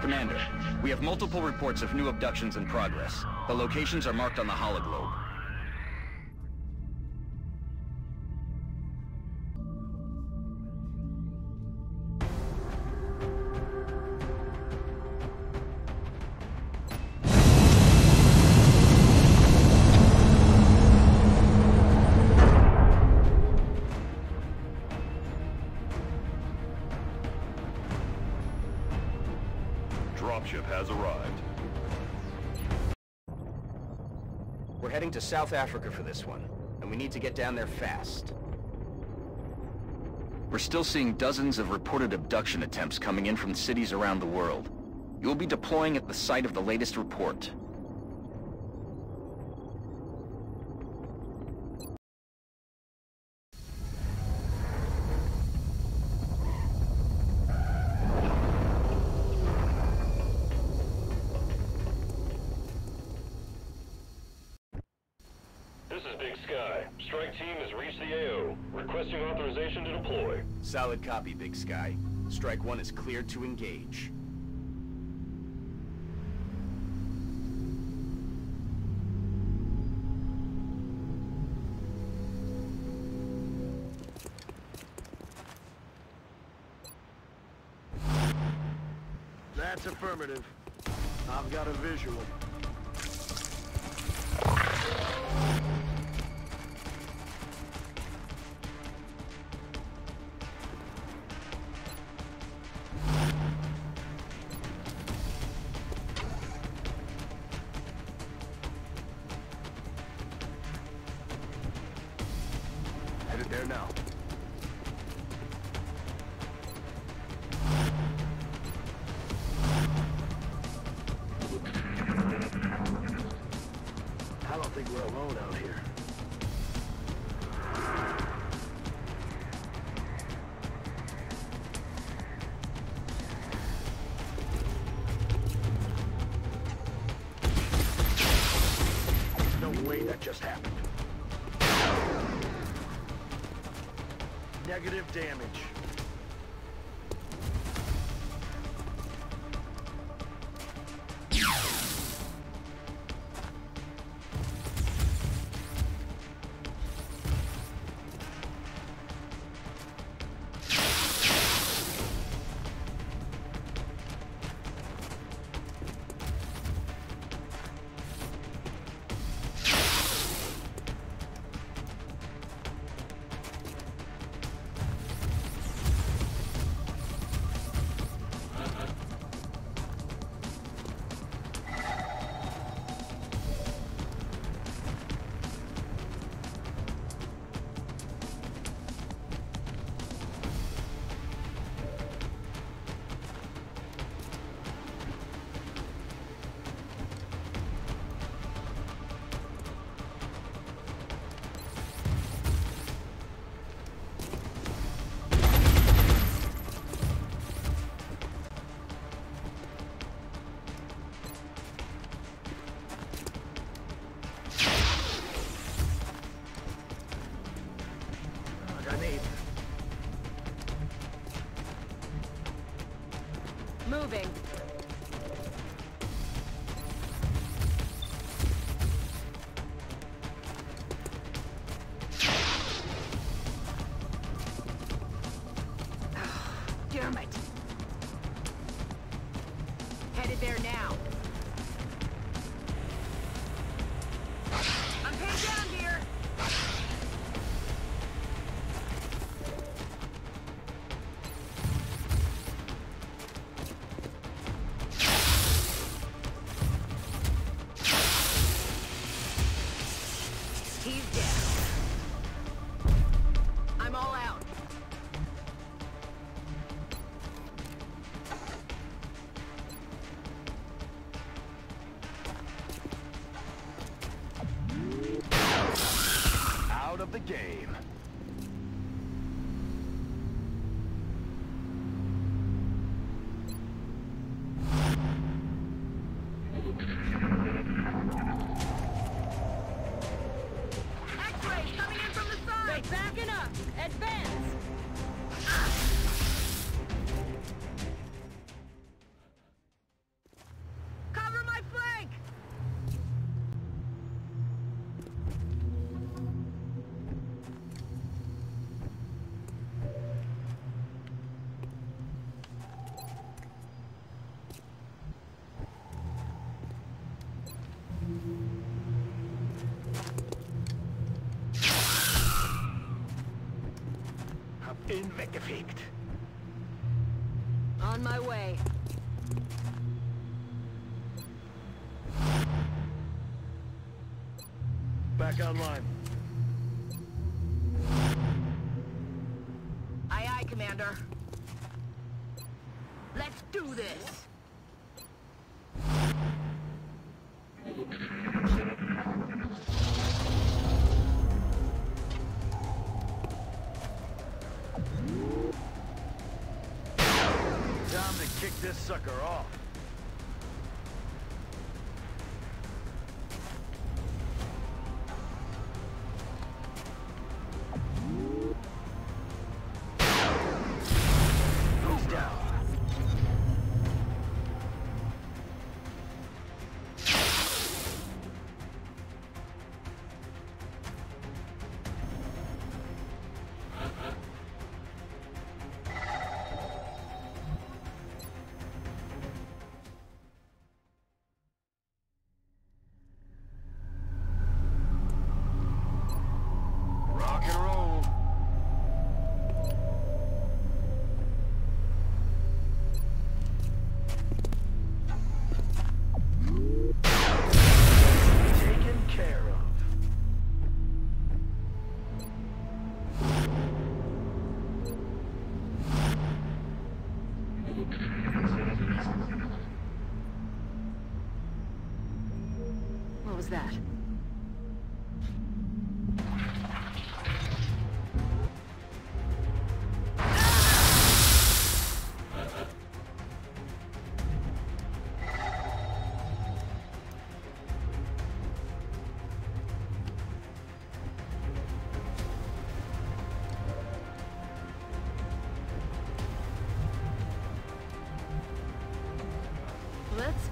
Commander, we have multiple reports of new abductions in progress. The locations are marked on the hologlobe. Dropship has arrived. We're heading to South Africa for this one, and we need to get down there fast. We're still seeing dozens of reported abduction attempts coming in from cities around the world. You'll be deploying at the site of the latest report. This is Big Sky. Strike team has reached the AO, requesting authorization to deploy. Solid copy, Big Sky. Strike one is cleared to engage. That's affirmative. I've got a visual. There now. Negative damage. Invectifict. On my way. Back online. This sucker off.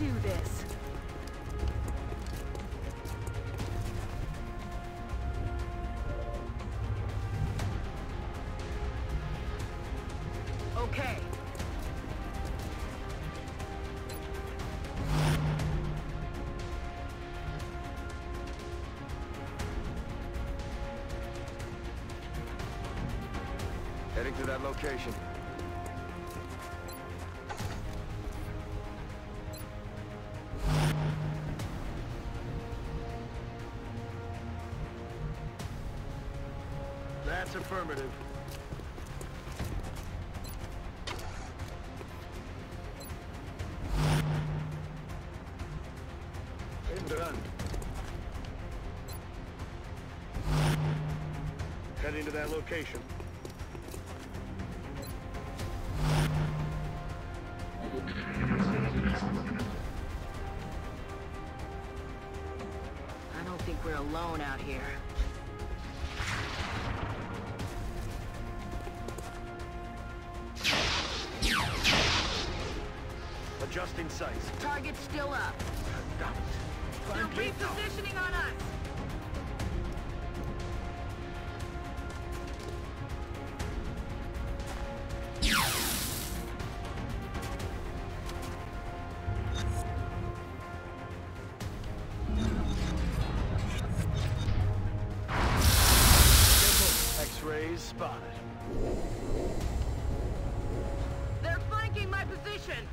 Do this. Okay. Heading to that location. Heading to that location. I don't think we're alone out here. Adjusting sights. Target's still up. They're repositioning on us. They're flanking my position.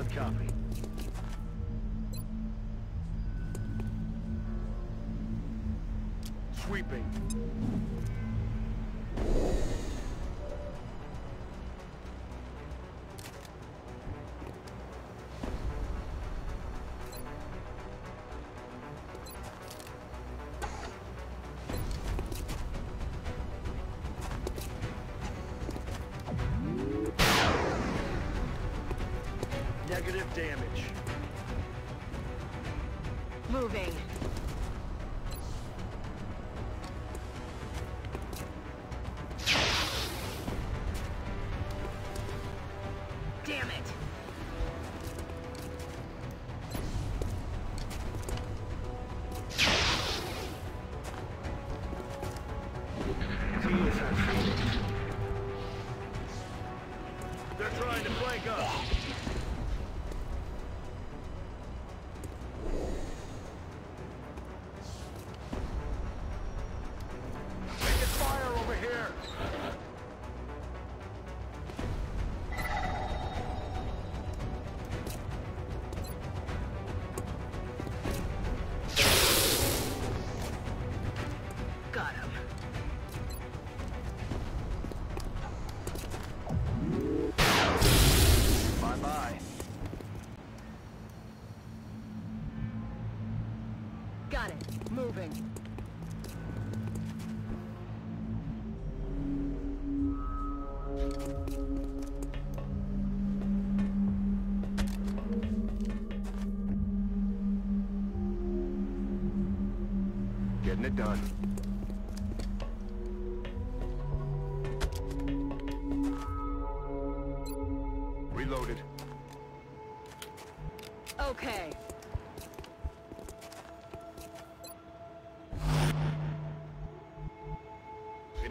Solid copy. Sweeping. Negative damage. Moving. Got it. Moving. Getting it done.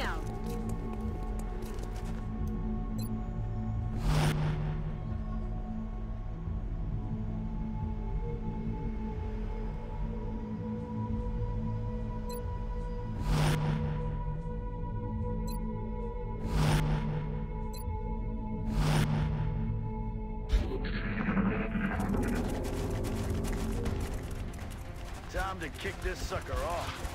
Out. Time to kick this sucker off.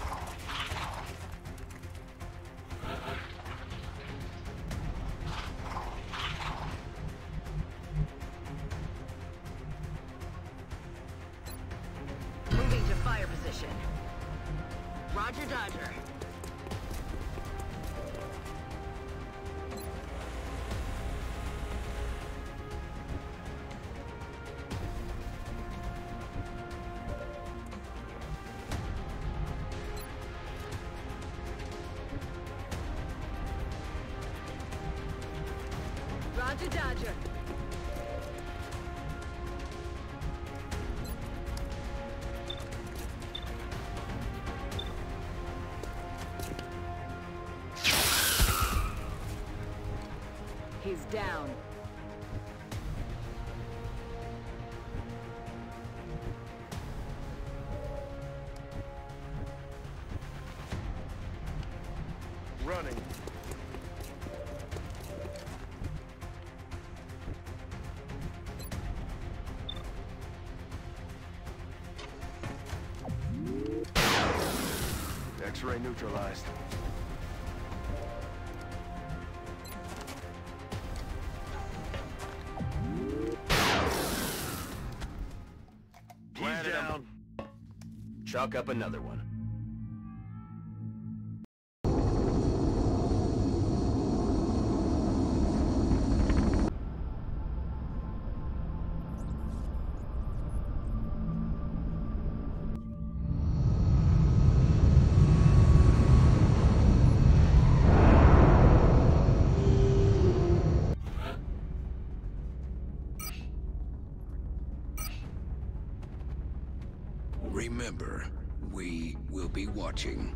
He's down. Neutralized. Planted him. Chalk up another one. Remember, we will be watching.